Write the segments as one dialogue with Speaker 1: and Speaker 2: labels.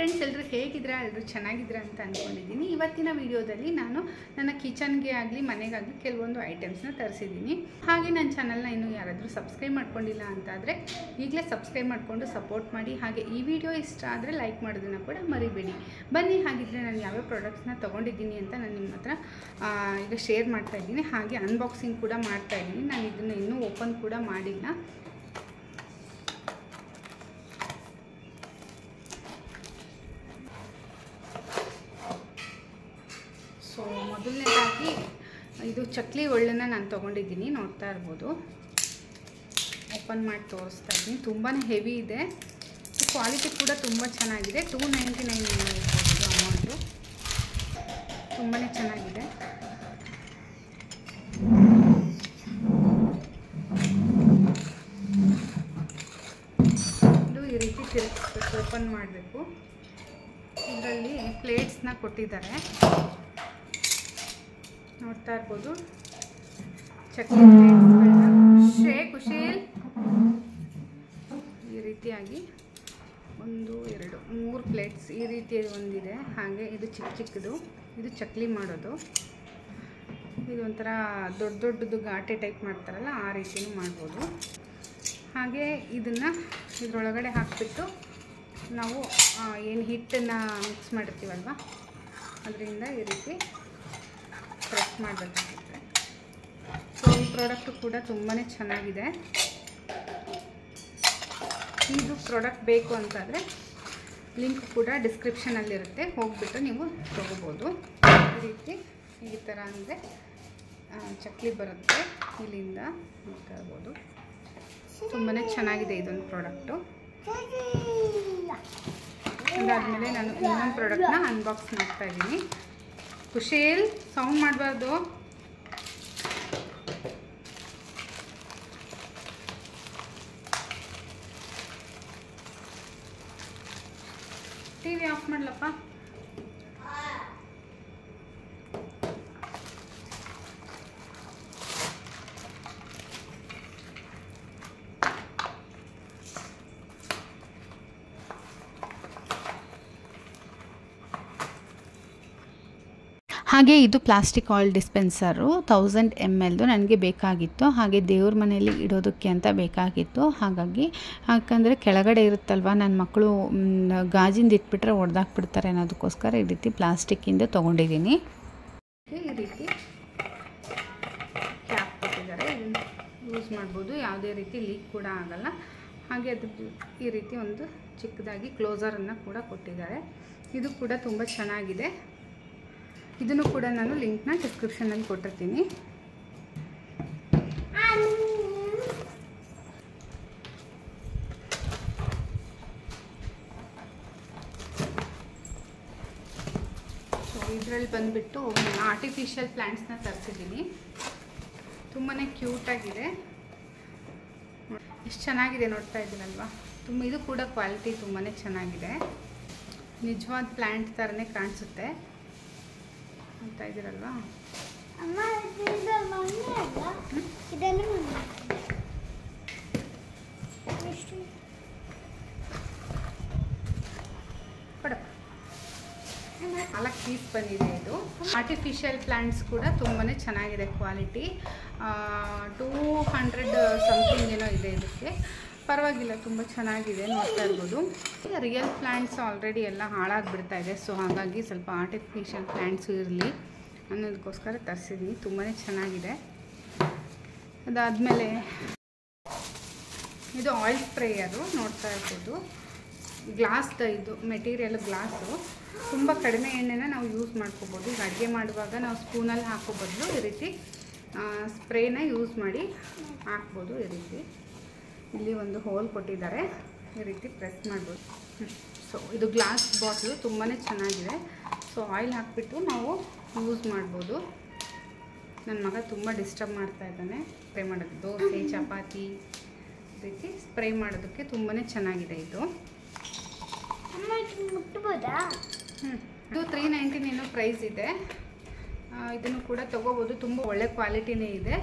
Speaker 1: Friends ಎಲ್ಲರೂ ಹೇಗಿದ್ದೀರಾ? ಎಲ್ಲರೂ ಚೆನ್ನಾಗಿದ್ದೀರಾ ಅಂತ ಅಂದ್ಕೊಂಡಿದ್ದೀನಿ ಇವತ್ತಿನ ವಿಡಿಯೋದಲ್ಲಿ ನಾನು ನನ್ನ ಕಿಚನ್ಗೆ ಆಗಲಿ, ಮನೆಗಾಗಲಿ ಕೆಲವೊಂದು ಐಟಮ್ಸ್ನ ತರಿಸಿದ್ದೀನಿ. ಹಾಗೆ ನನ್ನ ಚಾನಲ್ನ ಇನ್ನೂ ಯಾರಾದರೂ ಸಬ್ಸ್ಕ್ರೈಬ್ ಮಾಡ್ಕೊಂಡಿಲ್ಲ ಅಂತಾದರೆ, ಈಗಲೇ ಸಬ್ಸ್ಕ್ರೈಬ್ ಮಾಡಿಕೊಂಡು ಸಪೋರ್ಟ್ ಮಾಡಿ. ಹಾಗೆ ಈ ವಿಡಿಯೋ ಇಷ್ಟ ಆದರೆ ಲೈಕ್ ಮಾಡೋದನ್ನು ಕೂಡ ಮರಿಬೇಡಿ. ಬನ್ನಿ, ಹಾಗಿದ್ರೆ ನಾನು ಯಾವ್ಯಾವ ಪ್ರಾಡಕ್ಟ್ಸ್ನ ತೊಗೊಂಡಿದ್ದೀನಿ ಅಂತ ನಾನು ನಿಮ್ಮ ಹತ್ರ ಈಗ ಶೇರ್ ಮಾಡ್ತಾ ಇದ್ದೀನಿ. ಹಾಗೆ ಅನ್ಬಾಕ್ಸಿಂಗ್ ಕೂಡ ಮಾಡ್ತಾ ಇದ್ದೀನಿ. ನಾನು ಇದನ್ನು ಇನ್ನೂ ಓಪನ್ ಕೂಡ ಮಾಡಿಲ್ಲ. ಚಕ್ಲಿ ಒಳ್ಳನ್ನ ನಾನು ತೊಗೊಂಡಿದ್ದೀನಿ, ನೋಡ್ತಾ ಇರ್ಬೋದು. ಓಪನ್ ಮಾಡಿ ತೋರಿಸ್ತಾ ಇದ್ದೀನಿ. ತುಂಬಾ ಹೆವಿ ಇದೆ. ಕ್ವಾಲಿಟಿ ಕೂಡ ತುಂಬ ಚೆನ್ನಾಗಿದೆ. Two ninety nine amount. ತುಂಬಾ ಚೆನ್ನಾಗಿದೆ. ಇದು ಈ ರೀತಿ ತಿರುಗಿಸ್ಬೇಕು ಓಪನ್ ಮಾಡಬೇಕು. ಇದರಲ್ಲಿ ಪ್ಲೇಟ್ಸ್ನ ಕೊಟ್ಟಿದ್ದಾರೆ. ನೋಡ್ತಾ ಇರ್ಬೋದು. ಚಕ್ಕೆ ಶೇ, ಕುಶೀಲ್. ಈ ರೀತಿಯಾಗಿ ಒಂದು, ಎರಡು, ಮೂರು ಪ್ಲೇಟ್ಸ್ ಈ ರೀತಿ ಒಂದಿದೆ. ಹಾಗೆ ಇದು ಚಿಕ್ಕ ಚಿಕ್ಕದು. ಇದು ಚಕ್ಲಿ ಮಾಡೋದು. ಇದು ಒಂಥರ ದೊಡ್ಡ ದೊಡ್ಡದು ಘಾಟೆ ಟೈಪ್ ಮಾಡ್ತಾರಲ್ಲ, ಆ ರೀತಿಯೂ ಮಾಡ್ಬೋದು. ಹಾಗೆ ಇದನ್ನು ಇದರೊಳಗಡೆ ಹಾಕಿಬಿಟ್ಟು ನಾವು ಏನು ಹಿಟ್ಟನ್ನು ಮಿಕ್ಸ್ ಮಾಡಿರ್ತೀವಲ್ವ? ಅದರಿಂದ ಈ ರೀತಿ ಪ್ರೆಸ್ ಮಾಡಬೇಕಾಗುತ್ತೆ. ಸೊ ಈ ಪ್ರಾಡಕ್ಟು ಕೂಡ ತುಂಬಾ ಚೆನ್ನಾಗಿದೆ. ಇದು ಪ್ರಾಡಕ್ಟ್ ಬೇಕು ಅಂತಂದರೆ ಲಿಂಕ್ ಕೂಡ ಡಿಸ್ಕ್ರಿಪ್ಷನಲ್ಲಿರುತ್ತೆ ಹೋಗಿಬಿಟ್ಟು ನೀವು ತೊಗೋಬೋದು. ಈ ರೀತಿ ಈ ಥರ ಅಂದರೆ ಚಕ್ಲಿ ಬರುತ್ತೆ. ಇಲ್ಲಿಂದ ನೋಡ್ತಾ ತುಂಬಾ ಚೆನ್ನಾಗಿದೆ ಇದೊಂದು ಪ್ರಾಡಕ್ಟು ಅದಾದಮೇಲೆ ನಾನು ಇನ್ನೊಂದು ಪ್ರಾಡಕ್ಟ್ನ ಅನ್ಬಾಕ್ಸ್ ಮಾಡ್ತಾ ಇದ್ದೀನಿ. ಕುಶೀಲ್ ಸೌಂಡ್ ಮಾಡಬಾರ್ದು. ಟಿ ವಿ ಆಫ್ ಮಾಡ್ಲಪ್ಪ.
Speaker 2: ಹಾಗೆ ಇದು plastic oil dispenser thousand M ಎಲ್ದು ನನಗೆ ಬೇಕಾಗಿತ್ತು. ಹಾಗೆ ದೇವ್ರ ಮನೆಯಲ್ಲಿ ಇಡೋದಕ್ಕೆ ಅಂತ ಬೇಕಾಗಿತ್ತು. ಹಾಗಾಗಿ, ಯಾಕಂದರೆ ಕೆಳಗಡೆ ಇರುತ್ತಲ್ವ ನನ್ನ ಮಕ್ಕಳು ಗಾಜಿಂದ ಇಟ್ಬಿಟ್ರೆ ಒಡೆದಾಕ್ಬಿಡ್ತಾರೆ ಅನ್ನೋದಕ್ಕೋಸ್ಕರ ಈ ರೀತಿ ಪ್ಲಾಸ್ಟಿಕ್ಕಿಂದ ತೊಗೊಂಡಿದ್ದೀನಿ.
Speaker 1: ಈ ರೀತಿ ಕ್ಯಾಪ್ ಕೊಟ್ಟಿದ್ದಾರೆ. ಯೂಸ್ ಮಾಡ್ಬೋದು. ಯಾವುದೇ ರೀತಿ ಲೀಕ್ ಕೂಡ ಆಗಲ್ಲ. ಹಾಗೆ ಅದ್ರ ಈ ರೀತಿ ಒಂದು ಚಿಕ್ಕದಾಗಿ ಕ್ಲೋಸರನ್ನು ಕೂಡ ಕೊಟ್ಟಿದ್ದಾರೆ. ಇದು ಕೂಡ ತುಂಬ ಚೆನ್ನಾಗಿದೆ. ಇದನ್ನು ಕೂಡ ನಾನು ಲಿಂಕ್ನ ಡಿಸ್ಕ್ರಿಪ್ಷನಲ್ಲಿ ಕೊಟ್ಟಿರ್ತೀನಿ. ಇದರಲ್ಲಿ ಬಂದುಬಿಟ್ಟು ಆರ್ಟಿಫಿಷಿಯಲ್ ಪ್ಲ್ಯಾಂಟ್ಸ್ನ ತರಿಸಿದ್ದೀನಿ. ತುಂಬಾ ಕ್ಯೂಟಾಗಿದೆ ಎಷ್ಟು ಚೆನ್ನಾಗಿದೆ ನೋಡ್ತಾ ಇದ್ದೀರಲ್ವಾ? ತುಂಬ ಇದು ಕೂಡ ಕ್ವಾಲಿಟಿ ತುಂಬಾ ಚೆನ್ನಾಗಿದೆ. ನಿಜವಾದ ಪ್ಲ್ಯಾಂಟ್ ಥರನೇ ಕಾಣಿಸುತ್ತೆ ನೋಡ್ತಾ ಇದ್ದೀರಲ್ವಾ
Speaker 3: ಅಮ್ಮ ಇದು ಮಣ್ಣೆ ಅಲ್ಲ ಇದನ್ನು ಮಣ್ಣೆ. ಎಷ್ಟು?
Speaker 1: ಇದ್ದೀರಲ್ವಾ ನಾಲ್ಕು ಪೀಸ್ ಬಂದಿದೆ ಇದು. ಆರ್ಟಿಫಿಷಿಯಲ್ ಪ್ಲ್ಯಾಂಟ್ಸ್ ಕೂಡ ತುಂಬಾ ಚೆನ್ನಾಗಿದೆ ಕ್ವಾಲಿಟಿ ಟೂ ಹಂಡ್ರೆಡ್ ಸಮಥಿಂಗ್ ಏನೋ ಇದೆ ಇದಕ್ಕೆ. ಪರವಾಗಿಲ್ಲ, ತುಂಬ ಚೆನ್ನಾಗಿದೆ ನೋಡ್ತಾ ಇರ್ಬೋದು. ರಿಯಲ್ ಪ್ಲ್ಯಾಂಟ್ಸ್ ಆಲ್ರೆಡಿ ಎಲ್ಲ ಹಾಳಾಗಿಬಿಡ್ತಾ ಇದೆ ಸೊ ಹಾಗಾಗಿ ಸ್ವಲ್ಪ ಆರ್ಟಿಫಿಷಿಯಲ್ ಪ್ಲ್ಯಾಂಟ್ಸು ಇರಲಿ ಅನ್ನೋದಕ್ಕೋಸ್ಕರ ತರಿಸಿದ್ದೀನಿ ತುಂಬಾ ಚೆನ್ನಾಗಿದೆ. ಅದಾದಮೇಲೆ ಇದು ಆಯಿಲ್ ಸ್ಪ್ರೇಯರು ನೋಡ್ತಾ ಇರ್ಬೋದು. ಗ್ಲಾಸ್ದ ಇದು ಮೆಟೀರಿಯಲ್ ಗ್ಲಾಸು ತುಂಬ ಕಡಿಮೆ ಎಣ್ಣೆನ ನಾವು ಯೂಸ್ ಮಾಡ್ಕೋಬೋದು. ಈಗ ಅಡುಗೆ ಮಾಡುವಾಗ ನಾವು ಸ್ಪೂನಲ್ಲಿ ಹಾಕೋ ಬದಲು ಈ ರೀತಿ ಸ್ಪ್ರೇನ ಯೂಸ್ ಮಾಡಿ ಹಾಕ್ಬೋದು ಈ ರೀತಿ. ಇಲ್ಲಿ ಒಂದು ಹೋಲ್ ಕೊಟ್ಟಿದ್ದಾರೆ. ಈ ರೀತಿ ಪ್ರೆಸ್ ಮಾಡ್ಬೋದು. ಸೊ ಇದು ಗ್ಲಾಸ್ ಬಾಟ್ಲು ತುಂಬಾ ಚೆನ್ನಾಗಿದೆ. ಸೊ ಆಯಿಲ್ ಹಾಕಿಬಿಟ್ಟು ನಾವು ಯೂಸ್ ಮಾಡ್ಬೋದು. ನನ್ನ ಮಗ ತುಂಬ ಡಿಸ್ಟರ್ಬ್ ಮಾಡ್ತಾ ಇದ್ದಾನೆ. ಸ್ಪ್ರೇ ಮಾಡೋದು. ದೋಸೆ ಚಪಾತಿ ರೀತಿ ಸ್ಪ್ರೇ ಮಾಡೋದಕ್ಕೆ ತುಂಬಾ ಚೆನ್ನಾಗಿದೆ ಇದು.
Speaker 3: ಮುಟ್ಬೋದಾ?
Speaker 1: ಹ್ಞೂ ಇದು ತ್ರೀ ನೈಂಟಿನ್ ಏನೋ ಪ್ರೈಸ್ ಇದೆ ಇದನ್ನು ಕೂಡ ತೊಗೋಬೋದು. ತುಂಬ ಒಳ್ಳೆ ಕ್ವಾಲಿಟಿನೇ ಇದೆ.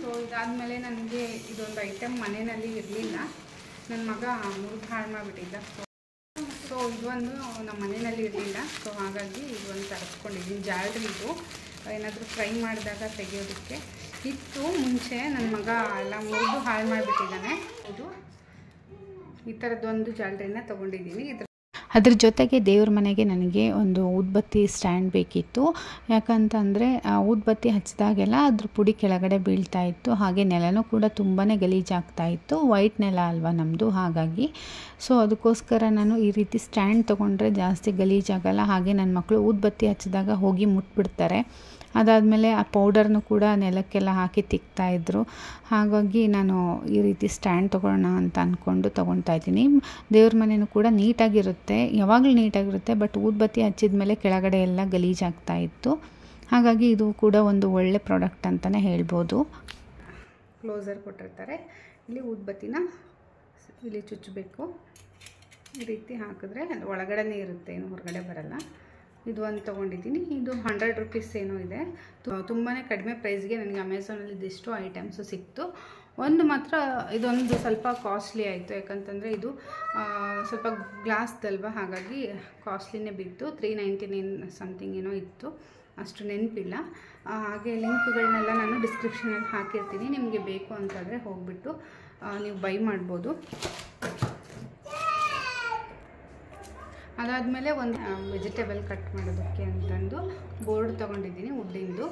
Speaker 1: ಸೊ ಇದಾದಮೇಲೆ ನನಗೆ ಇದೊಂದು ಐಟಮ್ ಮನೆಯಲ್ಲಿ ಇರಲಿಲ್ಲ. ನನ್ನ ಮಗ ಮುರಿದು ಹಾಳು ಮಾಡಿಬಿಟ್ಟಿದ್ದ. ಸೊ ಇದೊಂದು ನಮ್ಮ ಮನೆಯಲ್ಲಿ ಇರಲಿಲ್ಲ. ಸೊ ಹಾಗಾಗಿ ಇದೊಂದು ತರಿಸ್ಕೊಂಡಿದ್ದೀನಿ ಜಾಲ್ರಿ ಇದು. ಏನಾದರೂ ಫ್ರೈ ಮಾಡಿದಾಗ ತೆಗೆಯೋದಕ್ಕೆ. ಇತ್ತು, ಮುಂಚೆ ನನ್ನ ಮಗ ಎಲ್ಲ ಮುರಿದು ಹಾಳು ಮಾಡಿಬಿಟ್ಟಿದ್ದಾನೆ. ಇದು ಈ ಥರದ್ದೊಂದು ಜಾಲ್ರಿನ ತೊಗೊಂಡಿದ್ದೀನಿ ಇದ್ರ
Speaker 2: ಅದ್ರ ಜೊತೆಗೆ ದೇವ್ರ ಮನೆಗೆ ನನಗೆ ಒಂದು ಊದ್ಬತ್ತಿ ಸ್ಟ್ಯಾಂಡ್ ಬೇಕಿತ್ತು. ಯಾಕಂತಂದರೆ ಊದ್ಬತ್ತಿ ಹಚ್ಚಿದಾಗೆಲ್ಲ ಅದ್ರ ಪುಡಿ ಕೆಳಗಡೆ ಬೀಳ್ತಾ ಇತ್ತು. ಹಾಗೆ ನೆಲನೂ ಕೂಡ ತುಂಬಾ ಗಲೀಜಾಗ್ತಾ ಇತ್ತು. ವೈಟ್ ನೆಲ ಅಲ್ವಾ ನಮ್ಮದು ಹಾಗಾಗಿ. ಸೊ ಅದಕ್ಕೋಸ್ಕರ ನಾನು ಈ ರೀತಿ ಸ್ಟ್ಯಾಂಡ್ ತೊಗೊಂಡ್ರೆ ಜಾಸ್ತಿ ಗಲೀಜಾಗಲ್ಲ. ಹಾಗೆ ನನ್ನ ಮಕ್ಕಳು ಊದ್ಬತ್ತಿ ಹಚ್ಚಿದಾಗ ಹೋಗಿ ಮುಟ್ಬಿಡ್ತಾರೆ. ಅದಾದಮೇಲೆ ಆ ಪೌಡರ್ನು ಕೂಡ ನೆಲಕ್ಕೆಲ್ಲ ಹಾಕಿ ತಿಕ್ತಾಯಿದ್ರು ಹಾಗಾಗಿ ನಾನು ಈ ರೀತಿ ಸ್ಟ್ಯಾಂಡ್ ತೊಗೊಳ್ಳೋಣ ಅಂತ ಅಂದ್ಕೊಂಡು ತೊಗೊಳ್ತಾ ಇದ್ದೀನಿ. ದೇವ್ರ ಮನೆಯೂ ಕೂಡ ನೀಟಾಗಿರುತ್ತೆ. ಯಾವಾಗಲೂ ನೀಟಾಗಿರುತ್ತೆ ಬಟ್ ಊದ್ಬತ್ತಿ ಹಚ್ಚಿದ ಮೇಲೆ ಕೆಳಗಡೆ ಎಲ್ಲ ಗಲೀಜಾಗ್ತಾ ಇತ್ತು. ಹಾಗಾಗಿ ಇದು ಕೂಡ ಒಂದು ಒಳ್ಳೆ ಪ್ರಾಡಕ್ಟ್ ಅಂತಲೇ ಹೇಳ್ಬೋದು.
Speaker 1: ಕ್ಲೋಸರ್ ಕೊಟ್ಟಿರ್ತಾರೆ. ಇಲ್ಲಿ ಊದ್ಬತ್ತಿನ ಇಲ್ಲಿ ಚುಚ್ಚಬೇಕು. ಈ ರೀತಿ ಹಾಕಿದ್ರೆ ಒಳಗಡೆನೇ ಇರುತ್ತೆ, ಏನು ಹೊರಗಡೆ ಬರಲ್ಲ. ಇದು ಒಂದು ತೊಗೊಂಡಿದ್ದೀನಿ. ಇದು ಹಂಡ್ರೆಡ್ ರುಪೀಸ್ ಏನೋ ಇದೆ. ತುಂಬಾ ಕಡಿಮೆ ಪ್ರೈಸ್ಗೆ ನನಗೆ ಅಮೆಝಾನಲ್ಲಿ ಇದಿಷ್ಟು ಐಟಮ್ಸು ಸಿಕ್ತು. ಒಂದು ಮಾತ್ರ ಇದೊಂದು ಸ್ವಲ್ಪ ಕಾಸ್ಟ್ಲಿ ಆಯಿತು. ಯಾಕಂತಂದರೆ ಇದು ಸ್ವಲ್ಪ ಗ್ಲಾಸ್ದಲ್ವ ಹಾಗಾಗಿ ಕಾಸ್ಟ್ಲಿನೇ ಬಿತ್ತು. ತ್ರೀ ನೈಂಟಿ ನೈನ್ ಸಮಥಿಂಗ್ ಏನೋ ಇತ್ತು. ಅಷ್ಟು ನೆನಪಿಲ್ಲ. ಹಾಗೆ ಲಿಂಕ್ಗಳನ್ನೆಲ್ಲ ನಾನು ಡಿಸ್ಕ್ರಿಪ್ಷನಲ್ಲಿ ಹಾಕಿರ್ತೀನಿ. ನಿಮಗೆ ಬೇಕು ಅಂತಂದರೆ ಹೋಗ್ಬಿಟ್ಟು ನೀವು ಬೈ ಮಾಡ್ಬೋದು. ಅದಾದಮೇಲೆ ಒಂದು ವೆಜಿಟೇಬಲ್ ಕಟ್ ಮಾಡೋದಕ್ಕೆ ಅಂತಂದು ಬೋರ್ಡ್ ತೊಗೊಂಡಿದ್ದೀನಿ ವುಡ್ಡಿಂದು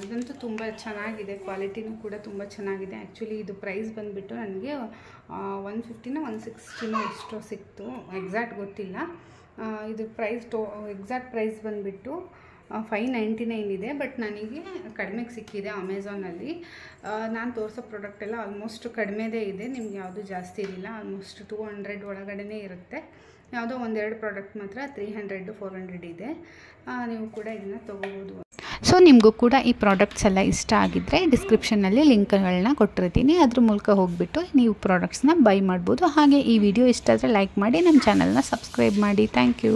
Speaker 1: ಅದಂತೂ ತುಂಬ ಚೆನ್ನಾಗಿದೆ, ಕ್ವಾಲಿಟಿನೂ ಕೂಡ ತುಂಬ ಚೆನ್ನಾಗಿದೆ. ಆ್ಯಕ್ಚುಲಿ ಇದು ಪ್ರೈಸ್ ಬಂದುಬಿಟ್ಟು ನನಗೆ ಒನ್ ಫಿಫ್ಟಿನ ಒನ್ ಸಿಕ್ಸ್ಟಿನ ಎಷ್ಟೋ ಸಿಕ್ತು ಎಕ್ಸಾಕ್ಟ್ ಗೊತ್ತಿಲ್ಲ. ಇದು ಪ್ರೈಸ್ ಟೋ ಎಕ್ಸಾಕ್ಟ್ ಪ್ರೈಸ್ ಬಂದುಬಿಟ್ಟು ಫೈವ್ ನೈಂಟಿ ನೈನ್ ಇದೆ ಬಟ್ ನನಗೆ ಕಡಿಮೆಗೆ ಸಿಕ್ಕಿದೆ ಅಮೆಝಾನಲ್ಲಿ ನಾನು ತೋರಿಸೋ ಪ್ರಾಡಕ್ಟ್ ಎಲ್ಲ ಆಲ್ಮೋಸ್ಟ್ ಕಡಿಮೆದೇ ಇದೆ, ನಿಮ್ಗೆ ಯಾವುದು ಜಾಸ್ತಿ ಇರಲಿಲ್ಲ ಆಲ್ಮೋಸ್ಟ್ ಟೂ ಹಂಡ್ರೆಡ್ ಒಳಗಡೆನೇ ಇರುತ್ತೆ. ಯಾವುದೋ ಒಂದೆರಡು ಪ್ರಾಡಕ್ಟ್ ಮಾತ್ರ ತ್ರೀ ಹಂಡ್ರೆಡ್ ಫೋರ್ ಹಂಡ್ರೆಡ್ ಇದೆ. ನೀವು ಕೂಡ ಇದನ್ನು ತೊಗೋಬೋದು.
Speaker 2: ಸೊ ನಿಮಗೂ ಕೂಡ ಈ ಪ್ರಾಡಕ್ಟ್ಸ್ ಎಲ್ಲ ಇಷ್ಟ ಆಗಿದ್ದರೆ ಡಿಸ್ಕ್ರಿಪ್ಷನಲ್ಲಿ ಲಿಂಕ್ಗಳನ್ನ ಕೊಟ್ಟಿರ್ತೀನಿ. ಅದ್ರ ಮೂಲಕ ಹೋಗಿಬಿಟ್ಟು ನೀವು ಪ್ರಾಡಕ್ಟ್ಸ್ನ ಬೈ ಮಾಡ್ಬೋದು. ಹಾಗೆ ಈ ವಿಡಿಯೋ ಇಷ್ಟ ಆದರೆ ಲೈಕ್ ಮಾಡಿ ನಮ್ಮ ಚಾನಲ್ನ ಸಬ್ಸ್ಕ್ರೈಬ್ ಮಾಡಿ. Thank you